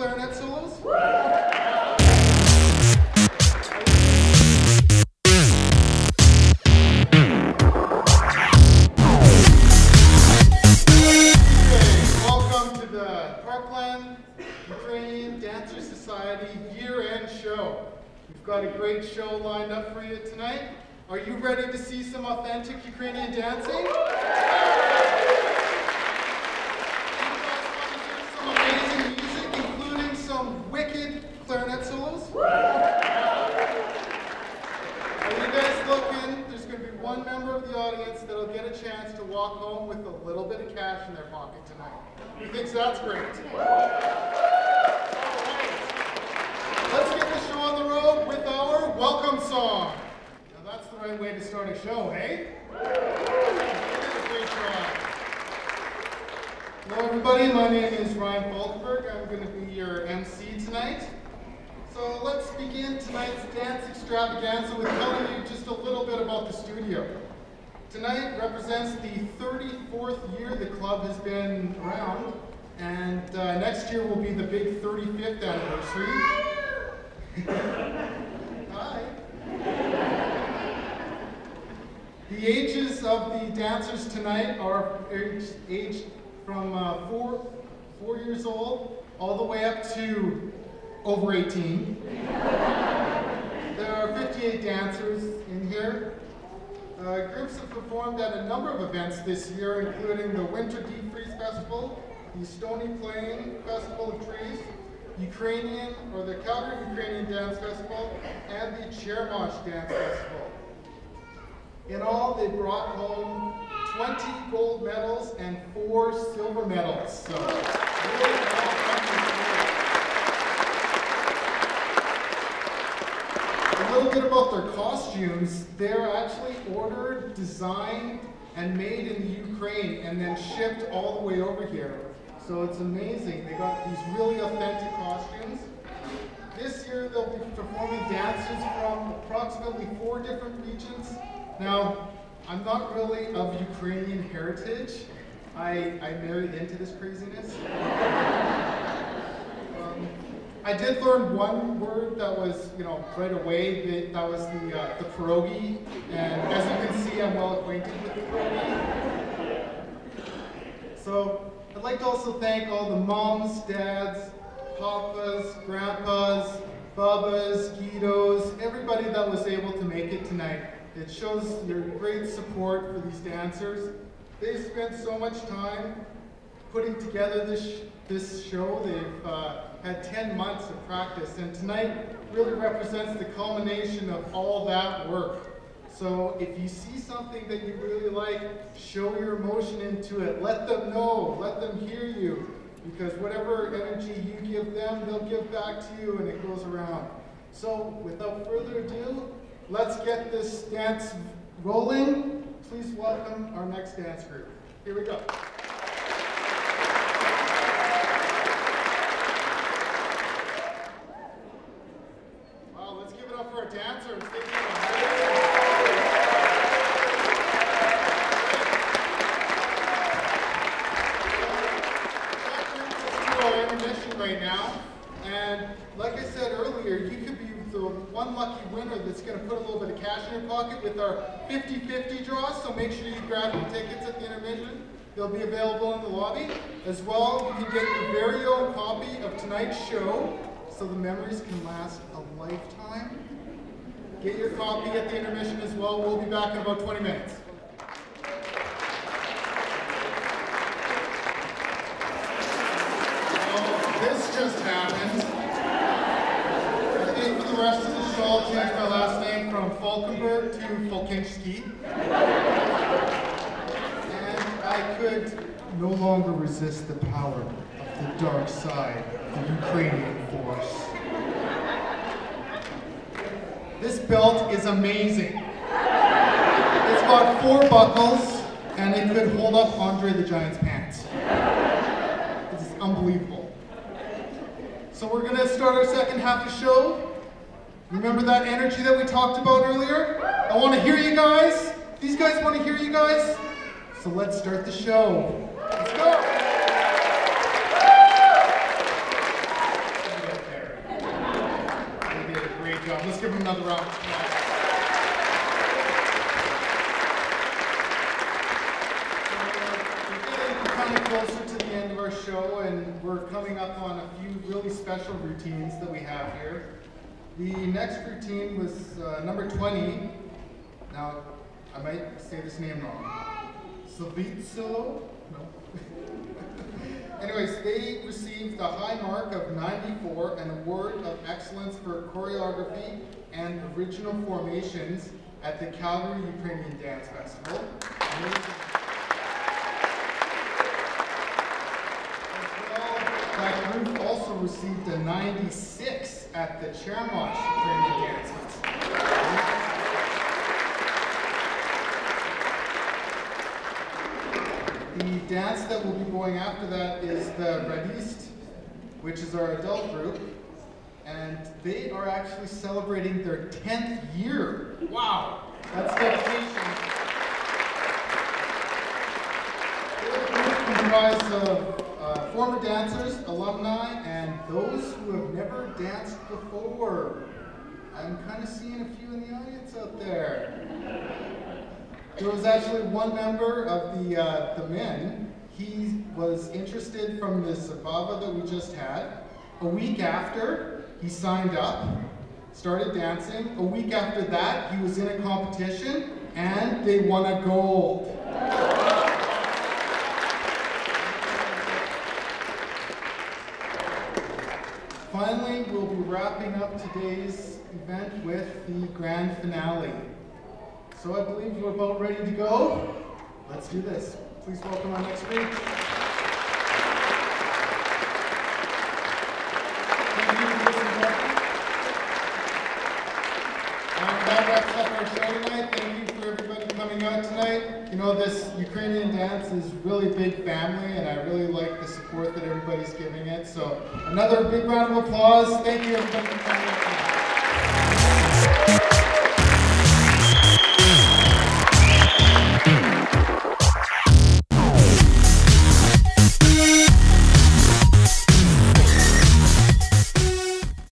clarinet solos? Welcome to the Parkland Ukrainian Dancer Society year-end show. We've got a great show lined up for you tonight. Are you ready to see some authentic Ukrainian dancing? You guys want to hear some amazing music, including some wicked clarinet solos? Are you guys looking? There's going to be one member of the audience that'll get a chance to walk home with a little bit of cash in their pocket tonight. Who thinks that's great? Let's get the show on the road with our welcome song. Now that's the right way to start a show, hey? Hello everybody, my name is Ryan Falkenberg. I'm going to be your MC tonight. So let's begin tonight's dance extravaganza with telling you just a little bit about the studio. Tonight represents the 34th year the club has been around, and uh, next year will be the big 35th anniversary. Hi. The ages of the dancers tonight are aged, aged from uh, four, four years old all the way up to over 18. there are 58 dancers in here. Uh, groups have performed at a number of events this year, including the Winter Deep Freeze Festival, the Stony Plain Festival of Trees, Ukrainian or the Calgary Ukrainian Dance Festival, and the Cheremosh Dance Festival. In all, they brought home 20 gold medals and four silver medals. So, really well done. A little bit about their costumes. They're actually ordered, designed, and made in the Ukraine and then shipped all the way over here. So it's amazing. They got these really authentic costumes. This year they'll be performing dances from approximately four different regions. Now, I'm not really of Ukrainian heritage. I, I married into this craziness. I did learn one word that was, you know, right away. That, that was the uh, the pierogi, and as you can see, I'm well acquainted with the pierogi. So I'd like to also thank all the moms, dads, papas, grandpas, bubbas, gidos, everybody that was able to make it tonight. It shows your great support for these dancers. They spent so much time putting together this, this show. They've uh, had 10 months of practice, and tonight really represents the culmination of all that work. So if you see something that you really like, show your emotion into it. Let them know, let them hear you, because whatever energy you give them, they'll give back to you, and it goes around. So without further ado, let's get this dance rolling. Please welcome our next dance group. Here we go. Wow, let's give it up for our. That to our intermission right now. And like I said earlier, you could be the one lucky winner that's going to put a little bit of cash in your pocket with our 50-50 draw. So make sure you grab your tickets at the intermission. They'll be available in the lobby. As well, you can get your very own copy of tonight's show so the memories can last a lifetime. Get your copy at the intermission as well. We'll be back in about 20 minutes. So, this just happened. I think for the rest of the show, I'll change my last name from Falkenberg to Falkinski. And I could no longer resist the power the dark side, the Ukrainian force. This belt is amazing. It's got four buckles, and it could hold up Andre the Giant's pants. This is unbelievable. So we're gonna start our second half of the show. Remember that energy that we talked about earlier? I wanna hear you guys. These guys wanna hear you guys? So let's start the show. Let's go. another round of applause. Of closer to the end of our show, and we're coming up on a few really special routines that we have here. The next routine was uh, number 20. Now, I might say this name wrong. Savitsilo? No. Anyways, they received a high mark of 94, an award of excellence for choreography and original formations at the Calgary Ukrainian Dance Festival. That group also received a 96 at the Cheremosh Ukrainian Dance The dance that we'll be going after that is the Radist, which is our adult group. And they are actually celebrating their 10th year. Wow, that's dedication. comprised of uh, former dancers, alumni, those who have never danced before. I'm kind of seeing a few in the audience out there. There was actually one member of the, uh, the men, he was interested from the Zabava that we just had. A week after, he signed up, started dancing. A week after that, he was in a competition, and they won a gold. Finally, we'll be wrapping up today's event with the grand finale. So I believe we're about ready to go. Let's do this. Please welcome our next group. that wraps up our show tonight. Thank you for everybody coming out tonight. You know, this Ukrainian dance is really big family, and I really like the support that everybody's giving it. So another big round of applause. Thank you,